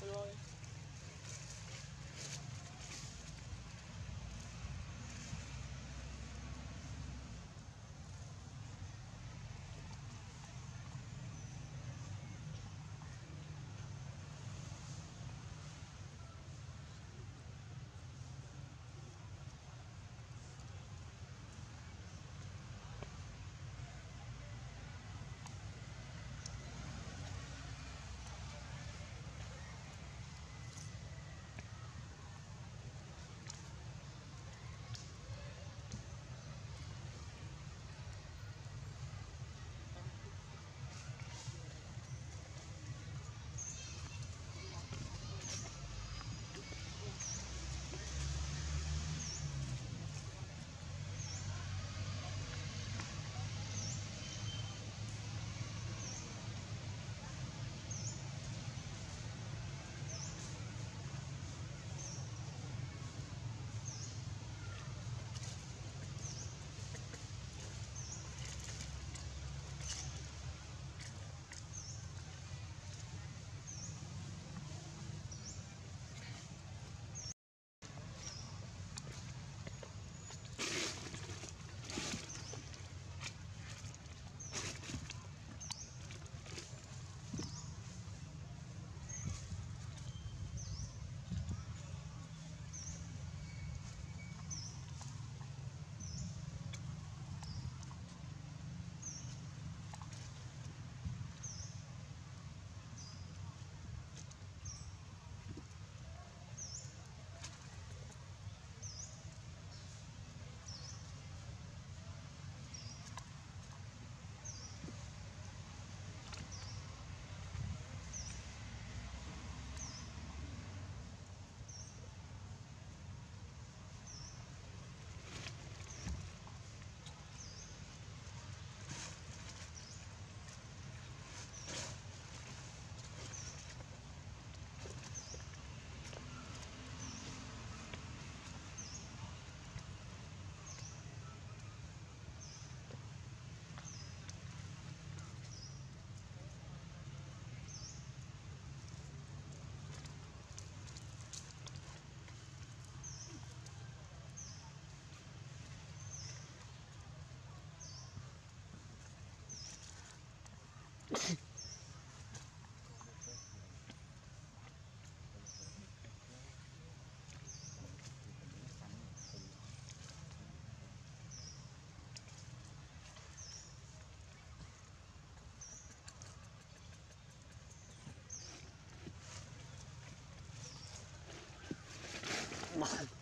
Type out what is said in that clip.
Bye. محل